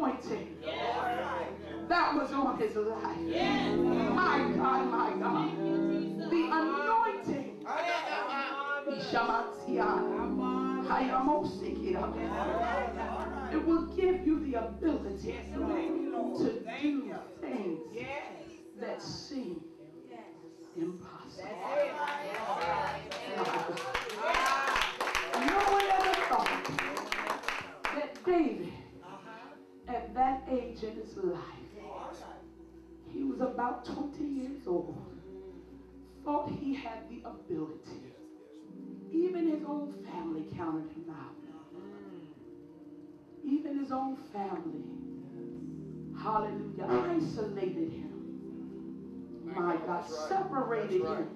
anointing that was on his life. My God, my God. The anointing. It will give you the ability to do things that seem impossible. At that age in his life, he was about 20 years old, thought he had the ability. Even his own family counted him out. Even his own family, hallelujah, isolated him. My God, separated him.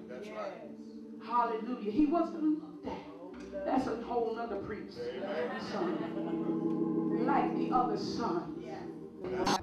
Hallelujah. He wasn't looked at. That's a whole nother preach. Son. Like the other son. Yeah.